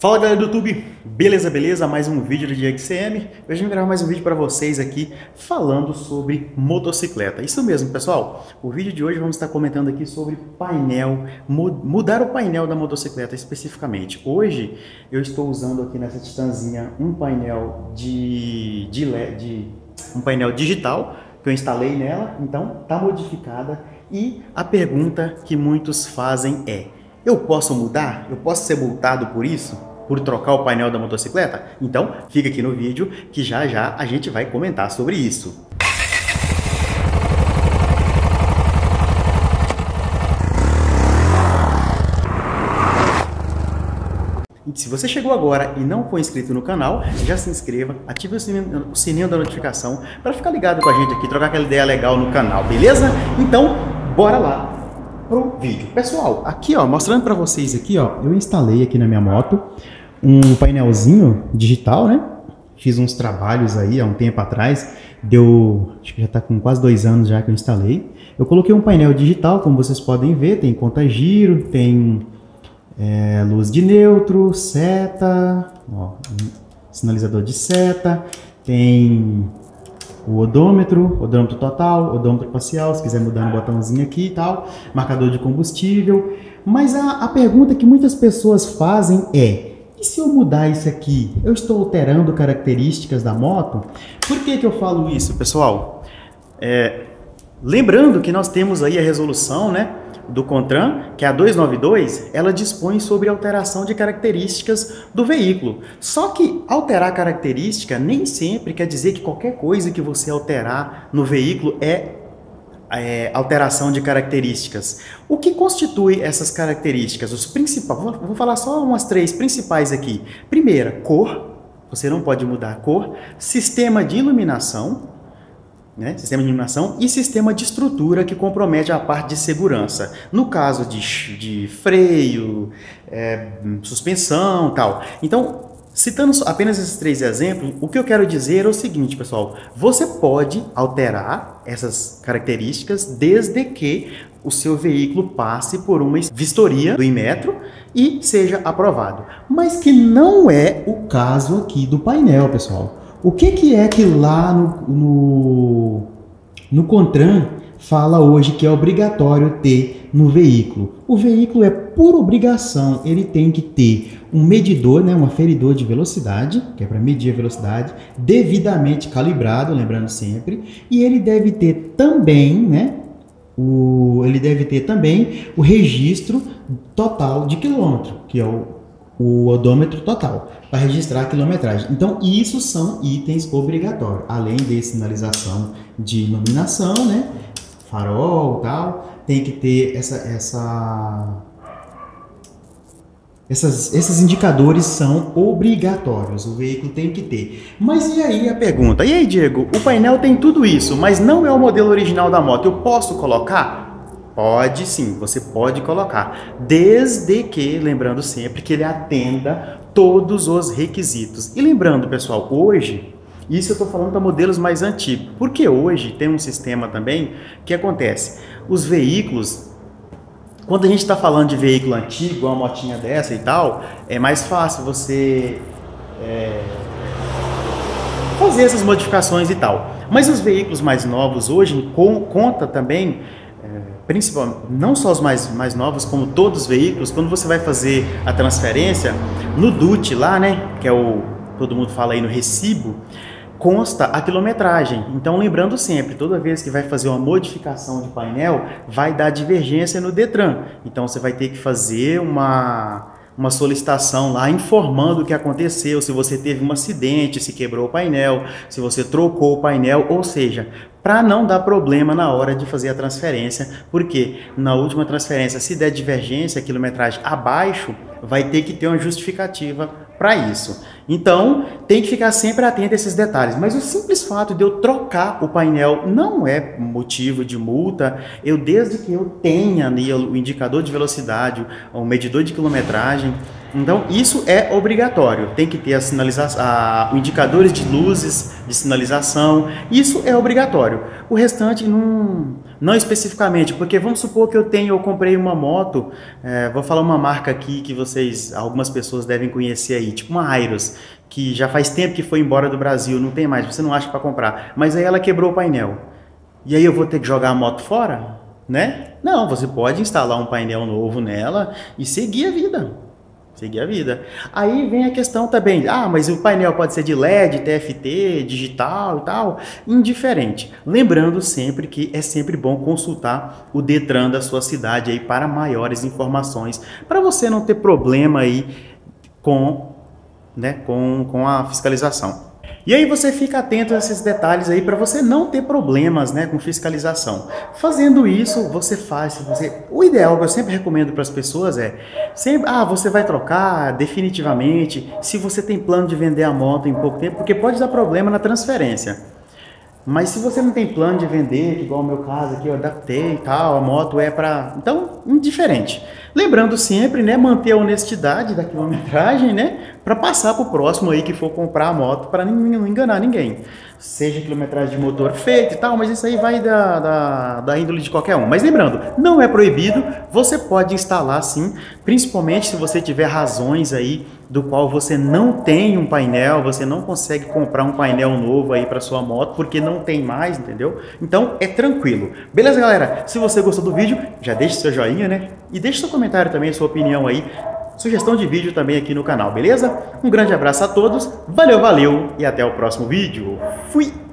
Fala galera do YouTube, beleza, beleza? Mais um vídeo do DXCM. Hoje gente vai gravar mais um vídeo para vocês aqui falando sobre motocicleta. Isso mesmo, pessoal. O vídeo de hoje vamos estar comentando aqui sobre painel, mudar o painel da motocicleta especificamente. Hoje eu estou usando aqui nessa titanzinha um painel de, de, de um painel digital que eu instalei nela, então tá modificada. E a pergunta que muitos fazem é: eu posso mudar? Eu posso ser multado por isso? Por trocar o painel da motocicleta? Então, fica aqui no vídeo que já já a gente vai comentar sobre isso. Se você chegou agora e não foi inscrito no canal, já se inscreva, ative o sininho, o sininho da notificação para ficar ligado com a gente aqui, trocar aquela ideia legal no canal, beleza? Então, bora lá pro vídeo. Pessoal, aqui ó, mostrando para vocês aqui ó, eu instalei aqui na minha moto um painelzinho digital, né? Fiz uns trabalhos aí há um tempo atrás, deu, acho que já está com quase dois anos já que eu instalei. Eu coloquei um painel digital, como vocês podem ver, tem conta giro, tem é, luz de neutro, seta, ó, sinalizador de seta, tem o odômetro, odômetro total, odômetro parcial, se quiser mudar no botãozinho aqui e tal, marcador de combustível. Mas a, a pergunta que muitas pessoas fazem é: e se eu mudar isso aqui, eu estou alterando características da moto? Por que, que eu falo isso, pessoal? É, lembrando que nós temos aí a resolução né, do CONTRAN, que é a 292, ela dispõe sobre alteração de características do veículo. Só que alterar característica nem sempre quer dizer que qualquer coisa que você alterar no veículo é é, alteração de características. O que constitui essas características? Os principais, vou, vou falar só umas três principais aqui. Primeira, cor. Você não pode mudar a cor. Sistema de iluminação, né? sistema de iluminação e sistema de estrutura que compromete a parte de segurança. No caso de, de freio, é, suspensão tal. Então, Citando apenas esses três exemplos, o que eu quero dizer é o seguinte, pessoal: você pode alterar essas características desde que o seu veículo passe por uma vistoria do Inmetro e seja aprovado. Mas que não é o caso aqui do painel, pessoal. O que, que é que lá no, no, no CONTRAN fala hoje que é obrigatório ter no veículo. O veículo é por obrigação, ele tem que ter um medidor, né, um aferidor de velocidade, que é para medir a velocidade, devidamente calibrado, lembrando sempre, e ele deve ter também, né, o, ele deve ter também o registro total de quilômetro, que é o, o odômetro total, para registrar a quilometragem. Então, isso são itens obrigatórios, além de sinalização de iluminação, né, farol tal, tem que ter essa, essa essas, esses indicadores são obrigatórios, o veículo tem que ter. Mas e aí a pergunta? E aí, Diego, o painel tem tudo isso, mas não é o modelo original da moto. Eu posso colocar? Pode sim, você pode colocar, desde que, lembrando sempre, que ele atenda todos os requisitos. E lembrando, pessoal, hoje isso eu estou falando para modelos mais antigos, porque hoje tem um sistema também que acontece. Os veículos, quando a gente está falando de veículo antigo, uma motinha dessa e tal, é mais fácil você é, fazer essas modificações e tal. Mas os veículos mais novos hoje com, conta também é, principalmente, não só os mais, mais novos, como todos os veículos, quando você vai fazer a transferência, no DUT lá, né, que é o, todo mundo fala aí no recibo, consta a quilometragem. Então, lembrando sempre, toda vez que vai fazer uma modificação de painel, vai dar divergência no Detran. Então, você vai ter que fazer uma, uma solicitação lá informando o que aconteceu, se você teve um acidente, se quebrou o painel, se você trocou o painel, ou seja, para não dar problema na hora de fazer a transferência, porque na última transferência, se der divergência, quilometragem abaixo, vai ter que ter uma justificativa para isso. Então, tem que ficar sempre atento a esses detalhes. Mas o simples fato de eu trocar o painel não é motivo de multa. Eu, desde que eu tenha o indicador de velocidade, o medidor de quilometragem, então isso é obrigatório. Tem que ter a sinalização, indicadores de luzes de sinalização. Isso é obrigatório. O restante não Não especificamente, porque vamos supor que eu tenho, eu comprei uma moto, é, vou falar uma marca aqui que vocês, algumas pessoas devem conhecer aí, tipo uma Airos, que já faz tempo que foi embora do Brasil, não tem mais, você não acha para comprar. Mas aí ela quebrou o painel. E aí eu vou ter que jogar a moto fora? Né? Não, você pode instalar um painel novo nela e seguir a vida. Seguir a vida. Aí vem a questão também, ah, mas o painel pode ser de LED, TFT, digital e tal, indiferente. Lembrando sempre que é sempre bom consultar o Detran da sua cidade aí para maiores informações, para você não ter problema aí com, né, com, com a fiscalização. E aí você fica atento a esses detalhes aí para você não ter problemas né, com fiscalização. Fazendo isso, você faz. Você... O ideal que eu sempre recomendo para as pessoas é sempre, ah, você vai trocar definitivamente se você tem plano de vender a moto em pouco tempo, porque pode dar problema na transferência. Mas se você não tem plano de vender, igual o meu caso aqui, eu adaptei e tal, a moto é para. Então, indiferente. Lembrando sempre, né, manter a honestidade da quilometragem, né, para passar para o próximo aí que for comprar a moto, para não enganar ninguém. Seja quilometragem de motor feito e tal, mas isso aí vai da, da, da índole de qualquer um. Mas lembrando, não é proibido, você pode instalar sim, principalmente se você tiver razões aí do qual você não tem um painel, você não consegue comprar um painel novo aí para sua moto, porque não tem mais, entendeu? Então é tranquilo. Beleza, galera? Se você gostou do vídeo, já deixe seu joinha, né? E deixe seu comentário também, sua opinião aí sugestão de vídeo também aqui no canal, beleza? Um grande abraço a todos, valeu, valeu e até o próximo vídeo. Fui!